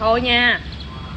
thôi nha.